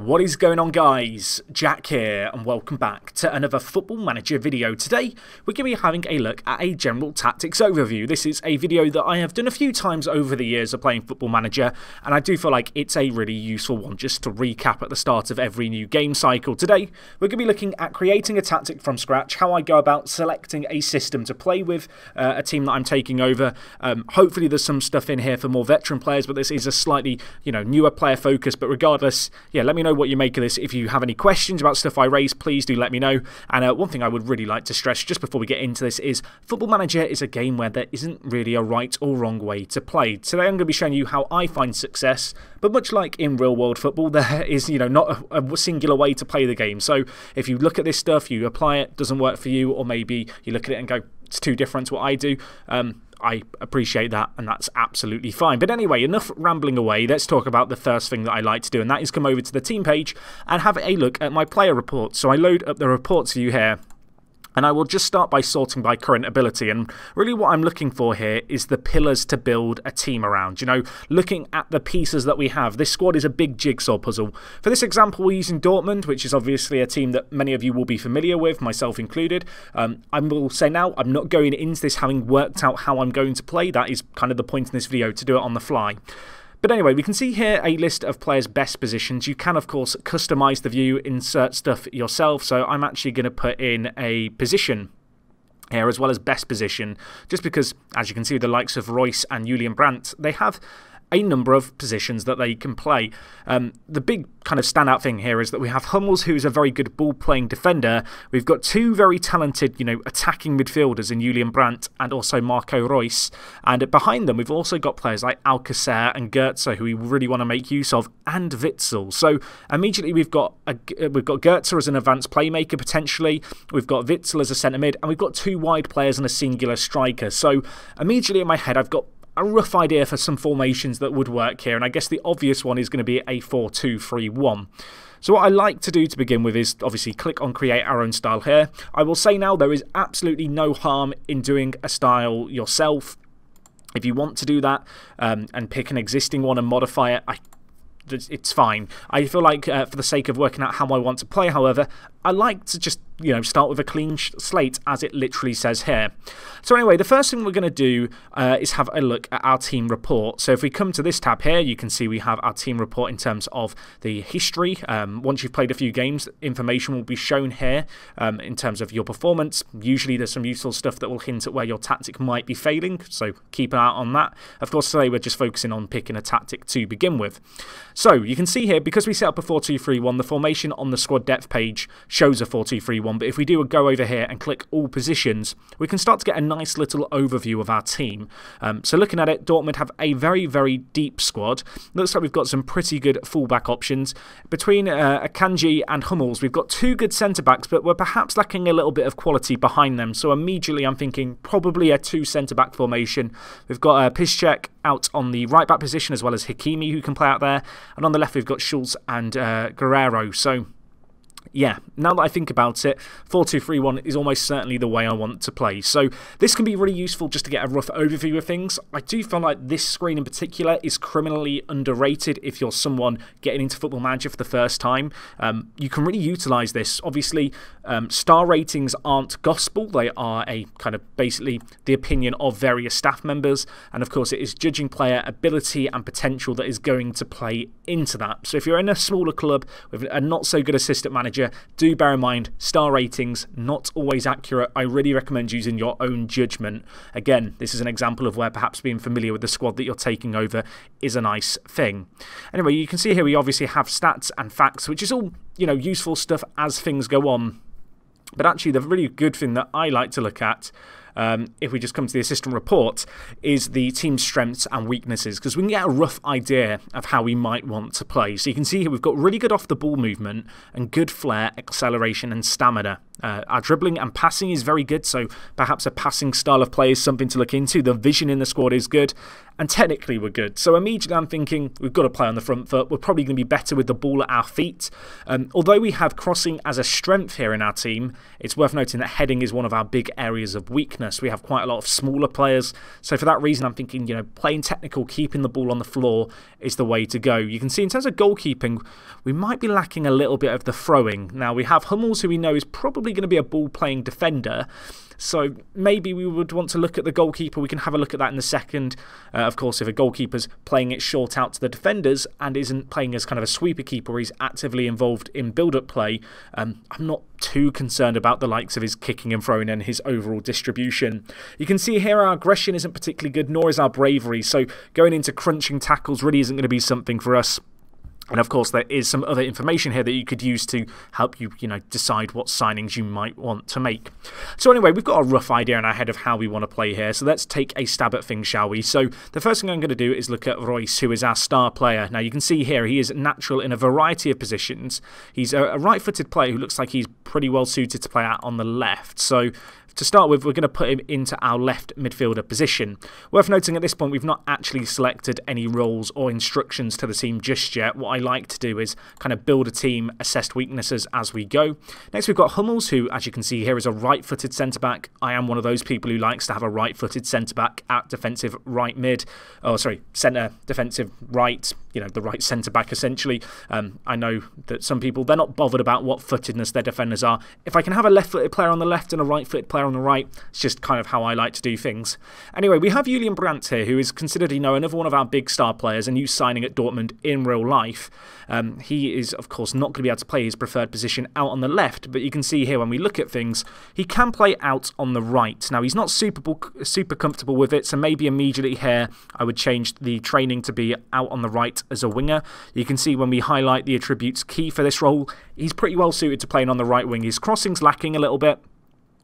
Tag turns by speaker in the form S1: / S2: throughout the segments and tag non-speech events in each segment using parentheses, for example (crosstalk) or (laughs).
S1: What is going on guys? Jack here and welcome back to another Football Manager video. Today we're going to be having a look at a general tactics overview. This is a video that I have done a few times over the years of playing Football Manager and I do feel like it's a really useful one just to recap at the start of every new game cycle. Today we're going to be looking at creating a tactic from scratch, how I go about selecting a system to play with uh, a team that I'm taking over. Um, hopefully there's some stuff in here for more veteran players but this is a slightly you know newer player focus but regardless yeah let me know know what you make of this. If you have any questions about stuff I raise, please do let me know. And uh, one thing I would really like to stress just before we get into this is Football Manager is a game where there isn't really a right or wrong way to play. Today I'm going to be showing you how I find success, but much like in real world football, (laughs) there is you know not a, a singular way to play the game. So if you look at this stuff, you apply it, doesn't work for you, or maybe you look at it and go, it's too different to what I do. Um, I appreciate that, and that's absolutely fine. But anyway, enough rambling away. Let's talk about the first thing that I like to do, and that is come over to the team page and have a look at my player reports. So I load up the reports for you here. And I will just start by sorting by current ability. And really, what I'm looking for here is the pillars to build a team around. You know, looking at the pieces that we have. This squad is a big jigsaw puzzle. For this example, we're using Dortmund, which is obviously a team that many of you will be familiar with, myself included. Um, I will say now, I'm not going into this having worked out how I'm going to play. That is kind of the point in this video to do it on the fly. But anyway, we can see here a list of players' best positions. You can, of course, customize the view, insert stuff yourself. So I'm actually going to put in a position here as well as best position just because as you can see the likes of Reus and Julian Brandt they have a number of positions that they can play. Um, the big kind of standout thing here is that we have Hummels, who is a very good ball playing defender. We've got two very talented, you know, attacking midfielders in Julian Brandt and also Marco Reus. And behind them, we've also got players like Alcacer and Goetze, who we really want to make use of, and Witsel. So immediately we've got a, we've got Goetze as an advanced playmaker potentially. We've got Witsel as a centre mid, and we've got two wide players and a singular striker. So immediately in my head, I've got a rough idea for some formations that would work here, and I guess the obvious one is going to be a 4 2 3 1. So what I like to do to begin with is obviously click on create our own style here. I will say now there is absolutely no harm in doing a style yourself. If you want to do that um, and pick an existing one and modify it, I it's fine. I feel like, uh, for the sake of working out how I want to play, however, I like to just you know, start with a clean slate, as it literally says here. So anyway, the first thing we're going to do uh, is have a look at our team report. So if we come to this tab here, you can see we have our team report in terms of the history. Um, once you've played a few games, information will be shown here um, in terms of your performance. Usually there's some useful stuff that will hint at where your tactic might be failing, so keep an eye on that. Of course, today we're just focusing on picking a tactic to begin with. So you can see here, because we set up a 4-2-3-1, the formation on the squad depth page shows a 4-2-3-1 but if we do a go over here and click all positions, we can start to get a nice little overview of our team. Um, so looking at it, Dortmund have a very, very deep squad. Looks like we've got some pretty good fullback options. Between uh, Akanji and Hummels, we've got two good centre-backs, but we're perhaps lacking a little bit of quality behind them. So immediately I'm thinking probably a two centre-back formation. We've got uh, Piszczek out on the right-back position, as well as Hakimi who can play out there. And on the left, we've got Schulz and uh, Guerreiro. So yeah, now that I think about it, 4-2-3-1 is almost certainly the way I want to play. So this can be really useful just to get a rough overview of things. I do feel like this screen in particular is criminally underrated if you're someone getting into Football Manager for the first time. Um, you can really utilise this. Obviously, um, star ratings aren't gospel. They are a kind of basically the opinion of various staff members. And of course, it is judging player ability and potential that is going to play into that. So if you're in a smaller club with a not so good assistant manager, do bear in mind star ratings not always accurate. I really recommend using your own judgment. Again, this is an example of where perhaps being familiar with the squad that you're taking over is a nice thing. Anyway, you can see here we obviously have stats and facts, which is all, you know, useful stuff as things go on. But actually, the really good thing that I like to look at um, if we just come to the assistant report, is the team's strengths and weaknesses, because we can get a rough idea of how we might want to play. So you can see here we've got really good off the ball movement and good flair, acceleration, and stamina. Uh, our dribbling and passing is very good, so perhaps a passing style of play is something to look into. The vision in the squad is good, and technically we're good. So immediately I'm thinking we've got to play on the front foot. We're probably going to be better with the ball at our feet. Um, although we have crossing as a strength here in our team, it's worth noting that heading is one of our big areas of weakness. We have quite a lot of smaller players. So for that reason, I'm thinking, you know, playing technical, keeping the ball on the floor is the way to go. You can see in terms of goalkeeping, we might be lacking a little bit of the throwing. Now, we have Hummels, who we know is probably going to be a ball playing defender. So maybe we would want to look at the goalkeeper. We can have a look at that in the second. Uh, of course, if a goalkeeper's playing it short out to the defenders and isn't playing as kind of a sweeper keeper, he's actively involved in build up play, um, I'm not too concerned about the likes of his kicking and throwing and his overall distribution. You can see here our aggression isn't particularly good, nor is our bravery. So going into crunching tackles really isn't going to be something for us. And of course, there is some other information here that you could use to help you, you know, decide what signings you might want to make. So anyway, we've got a rough idea in our head of how we want to play here. So let's take a stab at things, shall we? So the first thing I'm going to do is look at Reus, who is our star player. Now you can see here he is natural in a variety of positions. He's a, right-footed player who looks like he's pretty well suited to play out on the left. So to start with, we're going to put him into our left midfielder position. Worth noting at this point, we've not actually selected any roles or instructions to the team just yet. What I like to do is kind of build a team, assess weaknesses as we go. Next, we've got Hummels, who, as you can see here, is a right-footed centre-back. I am one of those people who likes to have a right-footed centre-back at defensive right mid. Oh, sorry, centre defensive right, you know, the right centre-back essentially. Um, I know that some people, they're not bothered about what footedness their defenders are. If I can have a left-footed player on the left and a right-footed player on the right. It's just kind of how I like to do things. Anyway, we have Julian Brandt here, who is considered, you know, another one of our big star players, a new signing at Dortmund in real life. Um, he is, of course, not going to be able to play his preferred position out on the left, but you can see here when we look at things, he can play out on the right. Now, he's not super, super comfortable with it, so maybe immediately here I would change the training to be out on the right as a winger. You can see when we highlight the attributes key for this role, he's pretty well suited to playing on the right wing. His crossing's lacking a little bit,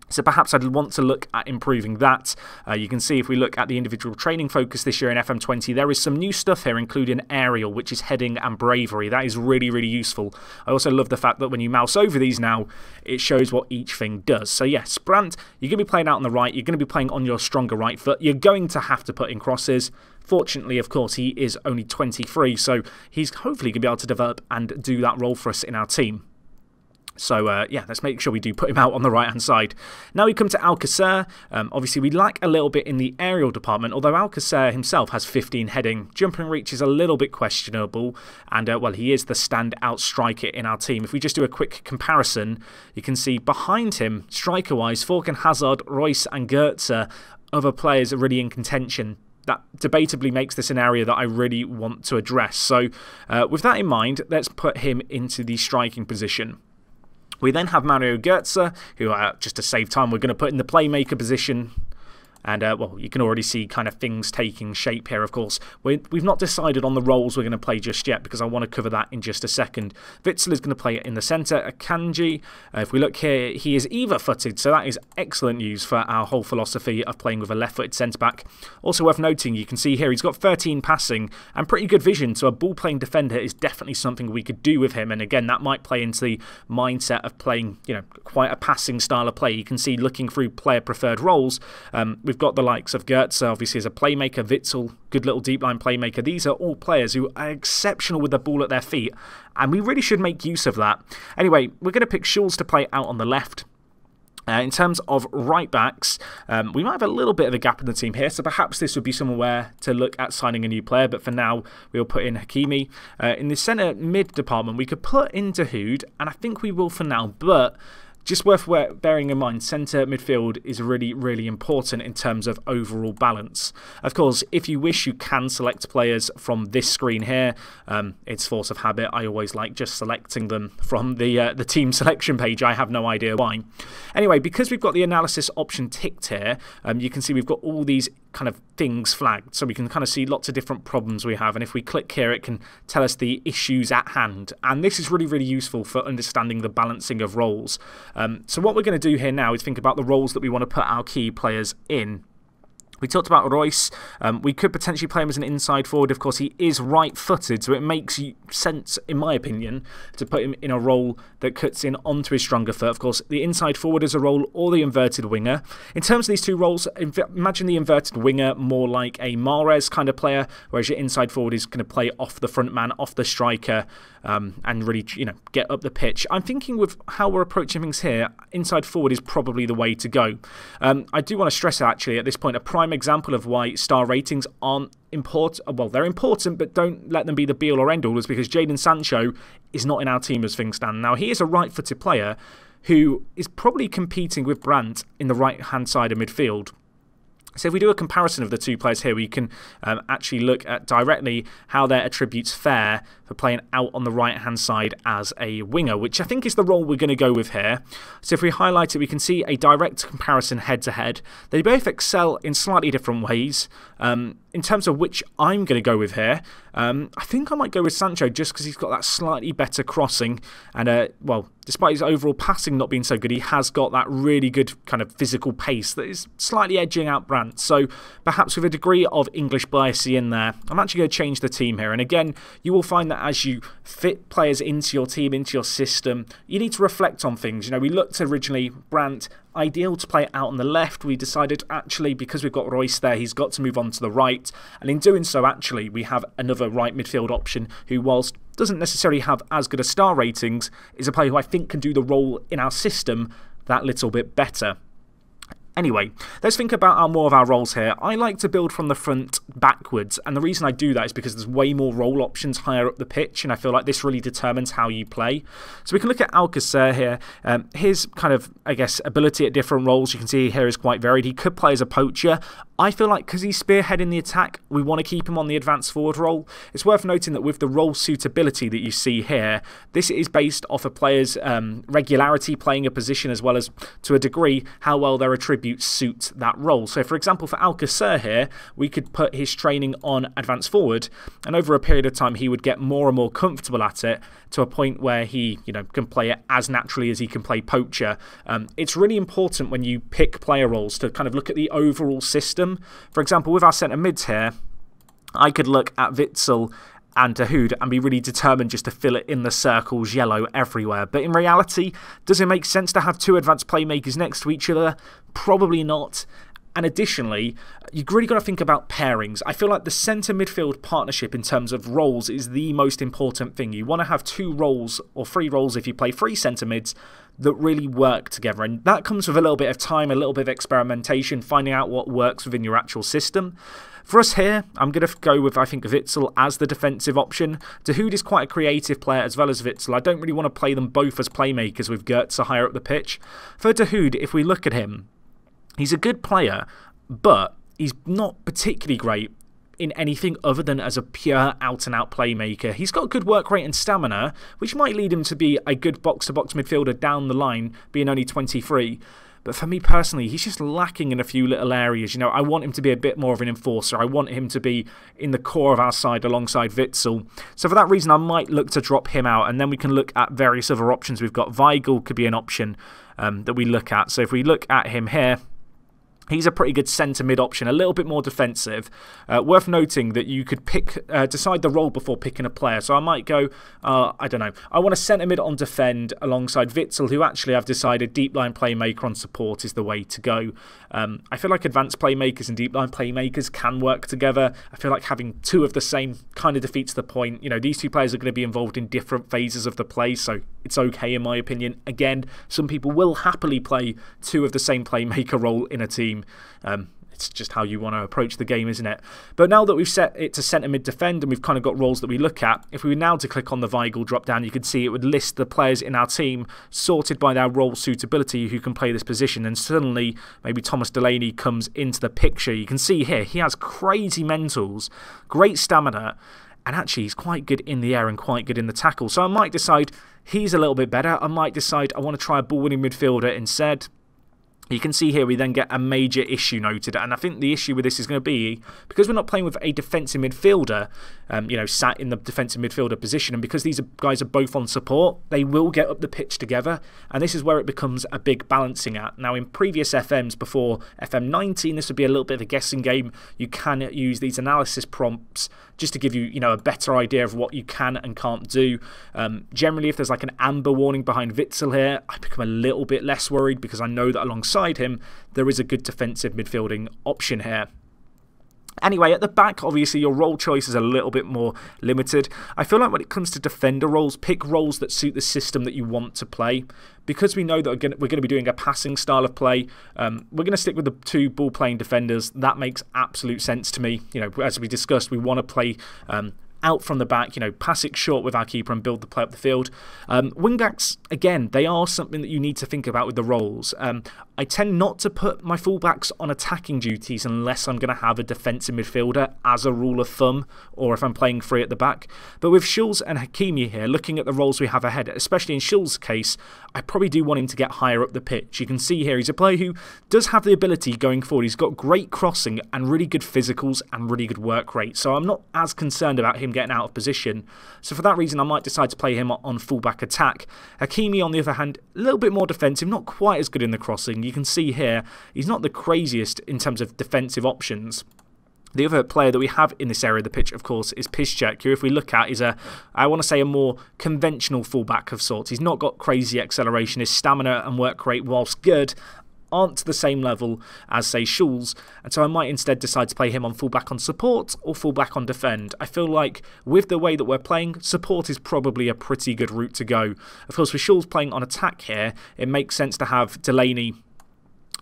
S1: so perhaps I'd want to look at improving that. Uh, you can see if we look at the individual training focus this year in FM20, there is some new stuff here, including aerial, which is heading and bravery. That is really, really useful. I also love the fact that when you mouse over these now, it shows what each thing does. So yes, Brandt, you're going to be playing out on the right. You're going to be playing on your stronger right foot. You're going to have to put in crosses. Fortunately, of course, he is only 23, so he's hopefully going to be able to develop and do that role for us in our team. So, uh, yeah, let's make sure we do put him out on the right hand side. Now we come to Alcacer. Um, obviously, we lack a little bit in the aerial department, although Alcacer himself has 15 heading. Jumping reach is a little bit questionable, and, uh, well, he is the standout striker in our team. If we just do a quick comparison, you can see behind him, striker wise, Thorgan Hazard, Reus and Goetze, other players are really in contention that debatably makes this an area that I really want to address. So, uh, with that in mind, let's put him into the striking position. We then have Mario Goetze, who, uh, just to save time, we're going to put in the playmaker position. And, uh, well, you can already see kind of things taking shape here, of course. we have not decided on the roles we're going to play just yet because I want to cover that in just a second. Witsel is going to play in the centre. Akanji, uh, if we look here, he is either-footed, so that is excellent news for our whole philosophy of playing with a left-footed centre-back. Also worth noting, you can see here he's got 13 passing and pretty good vision, so a ball-playing defender is definitely something we could do with him. And again, that might play into the mindset of playing, you know, quite a passing style of play. You can see looking through player-preferred roles, um, we've got the likes of Goetze, obviously as a playmaker, Witsel, good little deep line playmaker. These are all players who are exceptional with the ball at their feet, and we really should make use of that. Anyway, we're going to pick Schulz to play out on the left. Uh, in terms of right backs, um, we might have a little bit of a gap in the team here, so perhaps this would be somewhere to look at signing a new player. But for now, we'll put in Hakimi. Uh, in the centre mid department, we could put in Dahoud, and I think we will for now. But just worth bearing in mind, centre midfield is really, really important in terms of overall balance. Of course, if you wish, you can select players from this screen here. Um, it's force of habit. I always like just selecting them from the, uh, the team (laughs) selection page. I have no idea why. Anyway, because we've got the analysis option ticked here, um, you can see we've got all these kind of things flagged. So we can kind of see lots of different problems we have. And if we click here, it can tell us the issues at hand. And this is really, really useful for understanding the balancing of roles. Um, so what we're going to do here now is think about the roles that we want to put our key players in. We talked about Reus. Um, we could potentially play him as an inside forward. Of course, he is right footed, so it makes sense, in my opinion, to put him in a role that cuts in onto his stronger foot. Of course, the inside forward is a role or the inverted winger. In terms of these two roles, imagine the inverted winger more like a Mahrez kind of player, whereas your inside forward is going to play off the front man, off the striker, um, and really you know get up the pitch. I'm thinking with how we're approaching things here, inside forward is probably the way to go. Um, I do want to stress actually at this point a prime prime example of why star ratings aren't important. Well, they're important, but don't let them be the be all or end all, is because Jadon Sancho is not in our team as things stand. Now, he is a right footed player who is probably competing with Brandt in the right hand side of midfield. So if we do a comparison of the two players here, we can um, actually look at directly how their attributes fare for playing out on the right hand side as a winger, which I think is the role we're going to go with here. So if we highlight it, we can see a direct comparison head to head. They both excel in slightly different ways. Um, in terms of which I'm going to go with here, um, I think I might go with Sancho just because he's got that slightly better crossing. And, uh, well, despite his overall passing not being so good, he has got that really good kind of physical pace that is slightly edging out Brandt. So perhaps with a degree of English bias in there, I'm actually going to change the team here. And again, you will find that as you fit players into your team, into your system, you need to reflect on things. You know, we looked originally, Brandt ideal to play out on the left. We decided actually because we've got Reus there, he's got to move on to the right. And in doing so, actually, we have another right midfield option who, whilst doesn't necessarily have as good a star ratings, is a player who I think can do the role in our system that little bit better. Anyway, let's think about our, more of our roles here. I like to build from the front backwards, and the reason I do that is because there's way more role options higher up the pitch, and I feel like this really determines how you play. So we can look at Alcacer here. Um, his kind of, I guess, ability at different roles, you can see here is quite varied. He could play as a poacher. I feel like because he's spearheading the attack, we want to keep him on the advanced forward role. It's worth noting that with the role suitability that you see here, this is based off a player's um, regularity playing a position as well as, to a degree, how well their attributes suit that role. So, for example, for Alcacer here, we could put his training on advanced forward, and over a period of time, he would get more and more comfortable at it to a point where he, you know, can play it as naturally as he can play poacher. Um, it's really important when you pick player roles to kind of look at the overall system. For example, with our centre mids here, I could look at Witsel and Dahoud and be really determined just to fill it in the circles yellow everywhere. But in reality, does it make sense to have two advanced playmakers next to each other? Probably not. And additionally, you've really got to think about pairings. I feel like the centre midfield partnership in terms of roles is the most important thing. You want to have two roles or three roles if you play three centre mids that really work together. And that comes with a little bit of time, a little bit of experimentation, finding out what works within your actual system. For us here, I'm going to go with, I think, Witsel as the defensive option. Dahoud is quite a creative player as well as Witsel. I don't really want to play them both as playmakers with Goetze higher up the pitch. For Dahoud, if we look at him, He's a good player, but he's not particularly great in anything other than as a pure out and out playmaker. He's got good work rate and stamina, which might lead him to be a good box to box midfielder down the line, being only 23. But for me personally, he's just lacking in a few little areas. You know, I want him to be a bit more of an enforcer. I want him to be in the core of our side alongside Witsel. So for that reason, I might look to drop him out, and then we can look at various other options. We've got Weigl could be an option um, that we look at. So if we look at him here, He's a pretty good centre mid option, a little bit more defensive. Uh, worth noting that you could pick, uh, decide the role before picking a player. So I might go, uh, I don't know, I want a centre mid on defend alongside Witsel, who actually I've decided deep line playmaker on support is the way to go. Um, I feel like advanced playmakers and deep line playmakers can work together. I feel like having two of the same kind of defeats the point. You know, these two players are going to be involved in different phases of the play, so it's okay in my opinion. Again, some people will happily play two of the same playmaker role in a team team. Um, it's just how you want to approach the game, isn't it? But now that we've set it to centre mid defend and we've kind of got roles that we look at, if we were now to click on the Weigl drop down, you could see it would list the players in our team sorted by their role suitability who can play this position. And suddenly, maybe Thomas Delaney comes into the picture. You can see here he has crazy mentals, great stamina, and actually he's quite good in the air and quite good in the tackle. So I might decide he's a little bit better. I might decide I want to try a ball winning midfielder instead. You can see here we then get a major issue noted, and I think the issue with this is going to be because we're not playing with a defensive midfielder, um, you know, sat in the defensive midfielder position, and because these guys are both on support, they will get up the pitch together, and this is where it becomes a big balancing act. Now, in previous FMs before FM 19, this would be a little bit of a guessing game. You can use these analysis prompts just to give you, you know, a better idea of what you can and can't do. Um, generally, if there's like an amber warning behind Witsel here, I become a little bit less worried because I know that alongside him, there is a good defensive midfielding option here. Anyway, at the back, obviously, your role choice is a little bit more limited. I feel like when it comes to defender roles, pick roles that suit the system that you want to play. Because we know that we're going to be doing a passing style of play, um, we're going to stick with the two ball playing defenders. That makes absolute sense to me. You know, as we discussed, we want to play um, out from the back, you know, pass it short with our keeper and build the play up the field. Um, wingbacks, again, they are something that you need to think about with the roles. Um, I tend not to put my fullbacks on attacking duties unless I'm going to have a defensive midfielder as a rule of thumb, or if I'm playing free at the back. But with Schulz and Hakimi here, looking at the roles we have ahead, especially in Schulz's case, I probably do want him to get higher up the pitch. You can see here he's a player who does have the ability going forward. He's got great crossing and really good physicals and really good work rate. So I'm not as concerned about him getting out of position. So for that reason, I might decide to play him on fullback attack. Hakimi, on the other hand, a little bit more defensive, not quite as good in the crossing you can see here, he's not the craziest in terms of defensive options. The other player that we have in this area of the pitch, of course, is Piszczek, who, if we look at, is a, I want to say, a more conventional fullback of sorts. He's not got crazy acceleration. His stamina and work rate, whilst good, aren't the same level as, say, Schulz, and so I might instead decide to play him on fullback on support or fullback on defend. I feel like with the way that we're playing, support is probably a pretty good route to go. Of course, with Schulz playing on attack here, it makes sense to have Delaney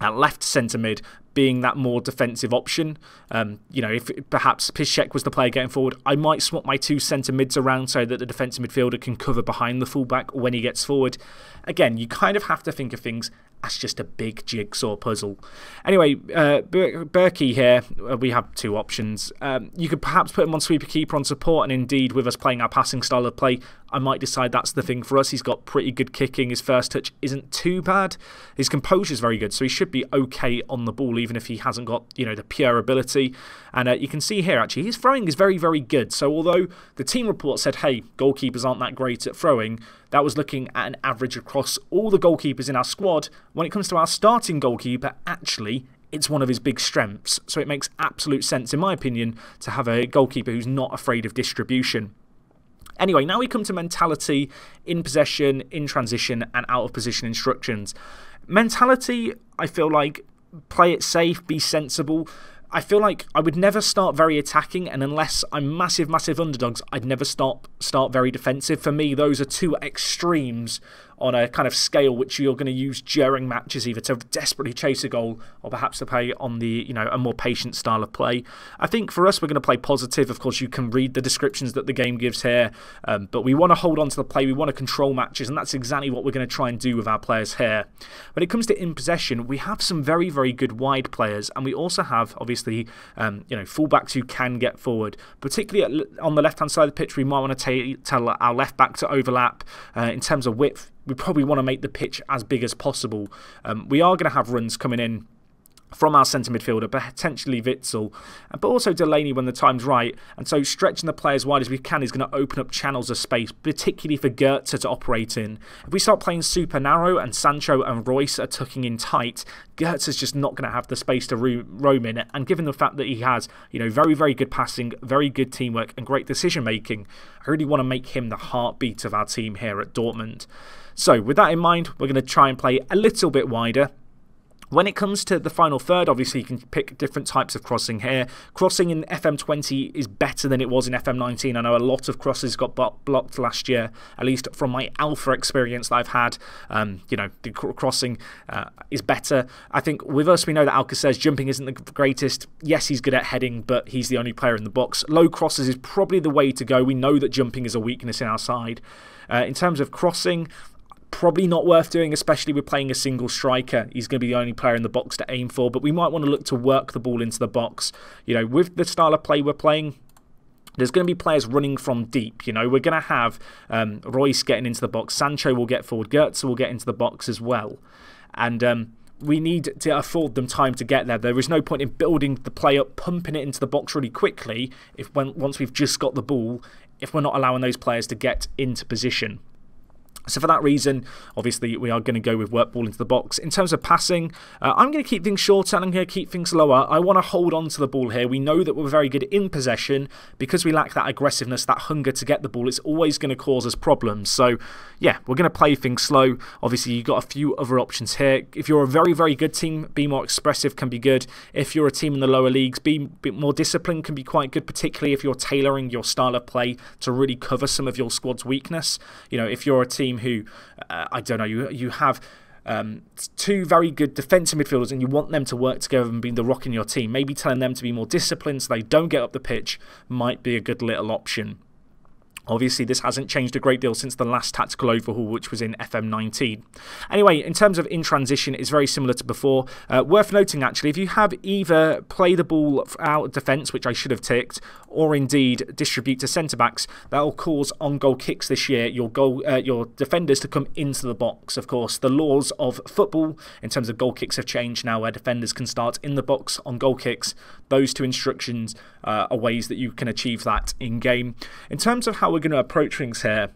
S1: at left centre mid being that more defensive option. Um, you know, if perhaps Piszczek was the player getting forward, I might swap my two centre mids around so that the defensive midfielder can cover behind the fullback when he gets forward. Again, you kind of have to think of things as just a big jigsaw puzzle. Anyway, uh, Bürki here, uh, we have two options. Um, you could perhaps put him on sweeper keeper on support, and indeed, with us playing our passing style of play, I might decide that's the thing for us. He's got pretty good kicking. His first touch isn't too bad. His composure is very good, so he should be okay on the ball, even if he hasn't got you know the pure ability. And uh, you can see here actually, his throwing is very very good. So although the team report said, hey, goalkeepers aren't that great at throwing, that was looking at an average across all the goalkeepers in our squad. When it comes to our starting goalkeeper, actually it's one of his big strengths. So it makes absolute sense, in my opinion, to have a goalkeeper who's not afraid of distribution. Anyway, now we come to mentality in possession, in transition, and out of position instructions. Mentality, I feel like play it safe, be sensible. I feel like I would never start very attacking, and unless I'm massive, massive underdogs, I'd never start start very defensive. For me, those are two extremes on a kind of scale which you're going to use during matches, either to desperately chase a goal or perhaps to play on the you know a more patient style of play. I think for us, we're going to play positive. Of course, you can read the descriptions that the game gives here, um, but we want to hold on to the play. We want to control matches, and that's exactly what we're going to try and do with our players here. When it comes to in possession, we have some very very good wide players, and we also have obviously um, you know fullbacks who can get forward. Particularly on the left hand side of the pitch, we might want to tell our left back to overlap uh, in terms of width we probably want to make the pitch as big as possible. Um, we are going to have runs coming in from our centre midfielder, potentially Witsel, uh, but also Delaney when the time's right. And so stretching the play as wide as we can is going to open up channels of space, particularly for Goetze to operate in. If we start playing super narrow and Sancho and Reus are tucking in tight, is just not going to have the space to roam in. And given the fact that he has, you know, very, very good passing, very good teamwork, and great decision making, I really want to make him the heartbeat of our team here at Dortmund. So, with that in mind, we're going to try and play a little bit wider. When it comes to the final third, obviously you can pick different types of crossing here. Crossing in FM20 is better than it was in FM19. I know a lot of crosses got blocked last year, at least from my alpha experience that I've had. Um, you know, the crossing uh, is better. I think with us, we know that Alcacer's jumping isn't the greatest. Yes, he's good at heading, but he's the only player in the box. Low crosses is probably the way to go. We know that jumping is a weakness in our side. Uh, in terms of crossing, Probably not worth doing, especially with playing a single striker. He's going to be the only player in the box to aim for, but we might want to look to work the ball into the box. You know, with the style of play we're playing, there's going to be players running from deep. You know, we're going to have um, Reus getting into the box. Sancho will get forward. Goetze will get into the box as well. And um, we need to afford them time to get there. There is no point in building the play up, pumping it into the box really quickly if when once we've just got the ball, if we're not allowing those players to get into position. So for that reason, obviously, we are going to go with work ball into the box. In terms of passing, uh, I'm going to keep things shorter and I'm going to keep things lower. I want to hold on to the ball here. We know that we're very good in possession. Because we lack that aggressiveness, that hunger to get the ball, it's always going to cause us problems. So, yeah, we're going to play things slow. Obviously, you've got a few other options here. If you're a very, very good team, be more expressive can be good. If you're a team in the lower leagues, be bit more disciplined can be quite good, particularly if you're tailoring your style of play to really cover some of your squad's weakness. You know, if you're a team who, uh, I don't know, you, you have um, two very good defensive midfielders and you want them to work together and be the rock in your team, maybe telling them to be more disciplined so they don't get up the pitch might be a good little option. Obviously, this hasn't changed a great deal since the last tactical overhaul, which was in FM19. Anyway, in terms of in transition, it's very similar to before. Uh, worth noting, actually, if you have either play the ball out of defence, which I should have ticked, or indeed distribute to centre backs, that will cause on goal kicks this year. Your goal, uh, your defenders to come into the box. Of course, the laws of football in terms of goal kicks have changed now, where defenders can start in the box on goal kicks. Those two instructions uh, are ways that you can achieve that in game. In terms of how we're going to approach things here.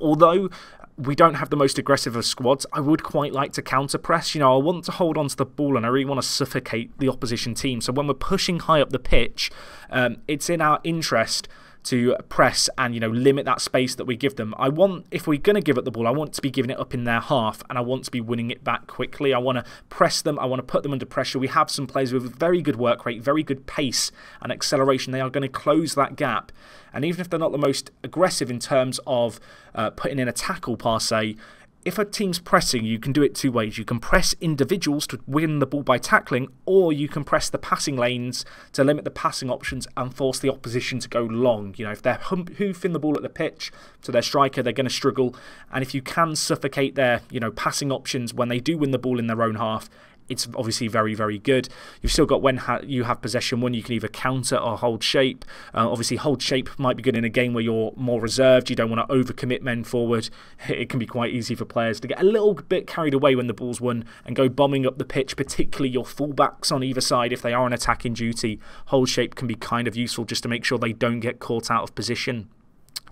S1: Although we don't have the most aggressive of squads, I would quite like to counter press. You know, I want to hold on to the ball and I really want to suffocate the opposition team. So when we're pushing high up the pitch, um, it's in our interest to press and you know limit that space that we give them. I want if we're going to give it the ball, I want to be giving it up in their half and I want to be winning it back quickly. I want to press them, I want to put them under pressure. We have some players with very good work rate, very good pace and acceleration. They are going to close that gap. And even if they're not the most aggressive in terms of uh, putting in a tackle per se, if a team's pressing, you can do it two ways. You can press individuals to win the ball by tackling, or you can press the passing lanes to limit the passing options and force the opposition to go long. You know, if they're hoofing the ball at the pitch to their striker, they're going to struggle. And if you can suffocate their, you know, passing options when they do win the ball in their own half, it's obviously very, very good. You've still got when ha you have possession one, you can either counter or hold shape. Uh, obviously, hold shape might be good in a game where you're more reserved. You don't want to overcommit men forward. (laughs) It can be quite easy for players to get a little bit carried away when the ball's won and go bombing up the pitch, particularly your fullbacks on either side. If they are on attacking duty, hold shape can be kind of useful just to make sure they don't get caught out of position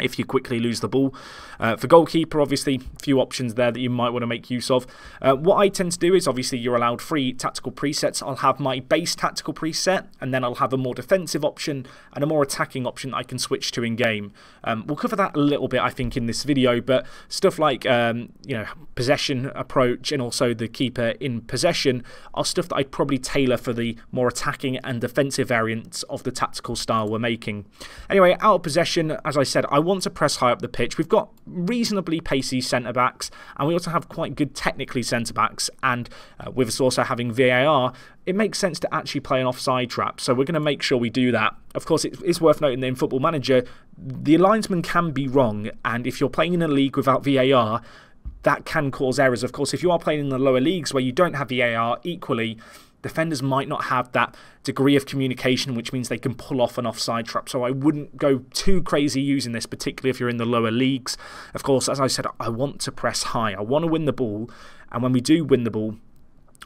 S1: if you quickly lose the ball. Uh, for goalkeeper, obviously, a few options there that you might want to make use of. Uh, what I tend to do is obviously you're allowed three tactical presets. I'll have my base tactical preset, and then I'll have a more defensive option and a more attacking option I can switch to in game. Um, we'll cover that a little bit, I think, in this video, but stuff like um, you know possession approach and also the keeper in possession are stuff that I'd probably tailor for the more attacking and defensive variants of the tactical style we're making. Anyway, out of possession, as I said, I want to press high up the pitch. We've got reasonably pacey centre backs, and we also have quite good technically centre backs. And uh, with us also having VAR, it makes sense to actually play an offside trap. So we're going to make sure we do that. Of course, it is worth noting that in Football Manager, the linesman can be wrong, and if you're playing in a league without VAR, that can cause errors. Of course, if you are playing in the lower leagues where you don't have VAR equally, defenders might not have that degree of communication, which means they can pull off an offside trap. So I wouldn't go too crazy using this, particularly if you're in the lower leagues. Of course, as I said, I want to press high. I want to win the ball. And when we do win the ball,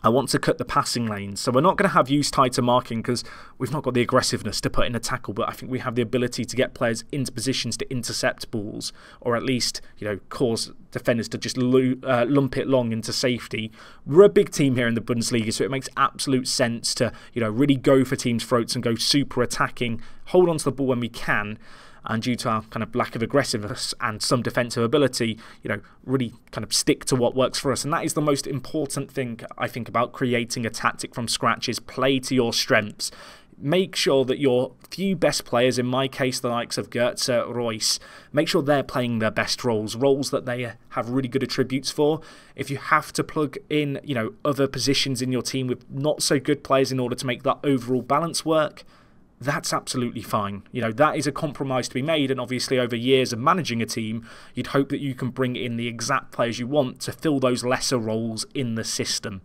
S1: I want to cut the passing lanes. So we're not going to have use tied to marking because we've not got the aggressiveness to put in a tackle, but I think we have the ability to get players into positions to intercept balls or at least, you know, cause defenders to just uh, lump it long into safety. We're a big team here in the Bundesliga, so it makes absolute sense to, you know, really go for teams' throats and go super attacking, hold on to the ball when we can and due to our kind of lack of aggressiveness and some defensive ability, you know, really kind of stick to what works for us. And that is the most important thing I think about creating a tactic from scratch is play to your strengths. Make sure that your few best players, in my case the likes of Götze, Reus, make sure they're playing their best roles, roles that they have really good attributes for. If you have to plug in, you know, other positions in your team with not so good players in order to make that overall balance work, that's absolutely fine. You know, that is a compromise to be made, and obviously, over years of managing a team, you'd hope that you can bring in the exact players you want to fill those lesser roles in the system.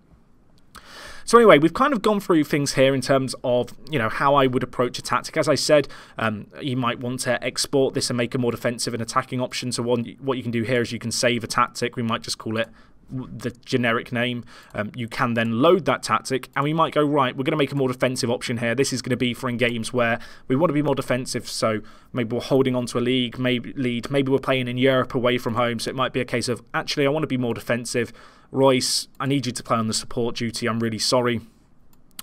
S1: So anyway, we've kind of gone through things here in terms of you know how I would approach a tactic. As I said, um, you might want to export this and make a more defensive and attacking option. So one, what you can do here is you can save a tactic. We might just call it the generic name. Um, you can then load that tactic, and we might go, right, we're going to make a more defensive option here. This is going to be for in games where we want to be more defensive, so maybe we're holding on to a league, maybe lead, maybe we're playing in Europe away from home, so it might be a case of, actually, I want to be more defensive. Reus, I need you to play on the support duty. I'm really sorry.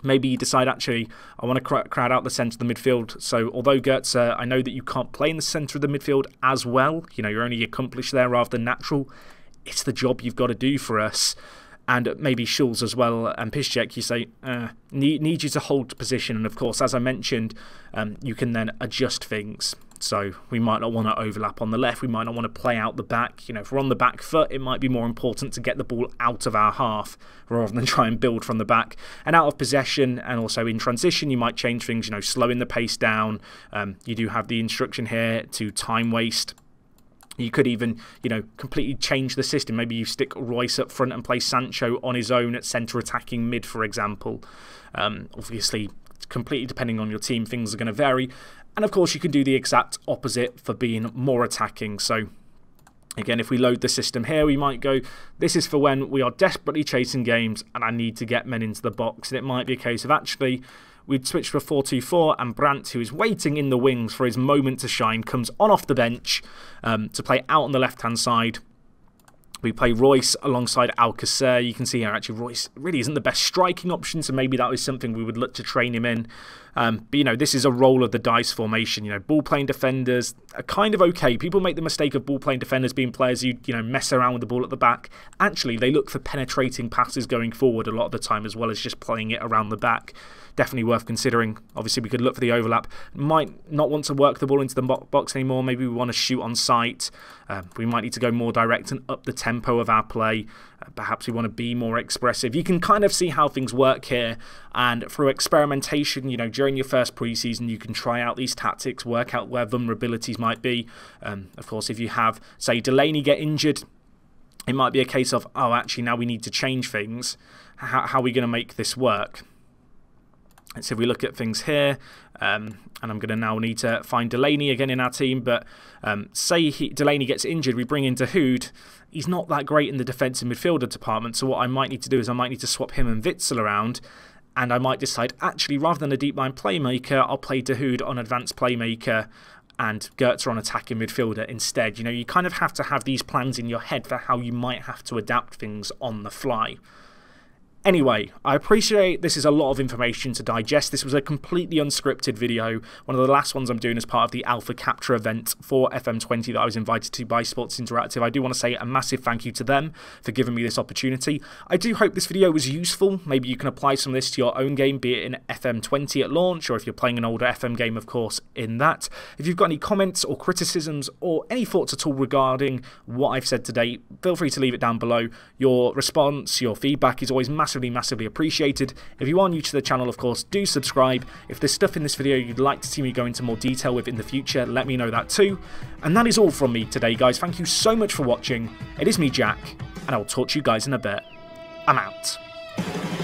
S1: Maybe you decide, actually, I want to crowd out the centre of the midfield. So, although Goetze, I know that you can't play in the centre of the midfield as well, you know, you're only accomplished there rather than natural it's the job you've got to do for us. And maybe Schulz as well and Piszczek, you say, uh, need, need you to hold position. And of course, as I mentioned, um, you can then adjust things. So we might not want to overlap on the left. We might not want to play out the back. You know, if we're on the back foot, it might be more important to get the ball out of our half rather than (laughs) try and build from the back. And out of possession and also in transition, you might change things, you know, slowing the pace down. Um, you do have the instruction here to time waste you could even, you know, completely change the system. Maybe you stick Reus up front and play Sancho on his own at centre attacking mid, for example. Um, obviously, completely depending on your team, things are going to vary. And of course, you can do the exact opposite for being more attacking. So, again, if we load the system here, we might go, this is for when we are desperately chasing games and I need to get men into the box. And it might be a case of actually, we'd switch to a 4-2-4 and Brandt, who is waiting in the wings for his moment to shine, comes on off the bench um, to play out on the left-hand side. We play Reus alongside Alcacer. You can see here, actually, Reus really isn't the best striking option, so maybe that was something we would look to train him in. Um, but, you know, this is a roll of the dice formation. You know, ball playing defenders are kind of okay. People make the mistake of ball playing defenders being players who, you know, mess around with the ball at the back. Actually, they look for penetrating passes going forward a lot of the time, as well as just playing it around the back. Definitely worth considering. Obviously, we could look for the overlap. Might not want to work the ball into the box anymore. Maybe we want to shoot on sight. Uh, we might need to go more direct and up the tempo of our play. Uh, perhaps we want to be more expressive. You can kind of see how things work here. And through experimentation, you know, during your first preseason, you can try out these tactics, work out where vulnerabilities might be. Um, of course, if you have, say, Delaney get injured, it might be a case of, oh, actually, now we need to change things. How, how are we going to make this work? So if we look at things here, um, and I'm going to now need to find Delaney again in our team, but um, say he, Delaney gets injured, we bring in Dahoud. He's not that great in the defensive midfielder department, so what I might need to do is I might need to swap him and Witsel around, and I might decide, actually, rather than a deep line playmaker, I'll play Dahoud on advanced playmaker and Goetze on attacking midfielder instead. You know, you kind of have to have these plans in your head for how you might have to adapt things on the fly. Anyway, I appreciate this is a lot of information to digest. This was a completely unscripted video, one of the last ones I'm doing as part of the Alpha Capture event for FM20 that I was invited to by Sports Interactive. I do want to say a massive thank you to them for giving me this opportunity. I do hope this video was useful. Maybe you can apply some of this to your own game, be it in FM20 at launch, or if you're playing an older FM game, of course, in that. If you've got any comments or criticisms or any thoughts at all regarding what I've said today, feel free to leave it down below. Your response, your feedback is always massive massively, massively appreciated. If you are new to the channel, of course, do subscribe. If there's stuff in this video you'd like to see me go into more detail with in the future, let me know that too. And that is all from me today, guys. Thank you so much for watching. It is me, Jack, and I'll talk to you guys in a bit. I'm out.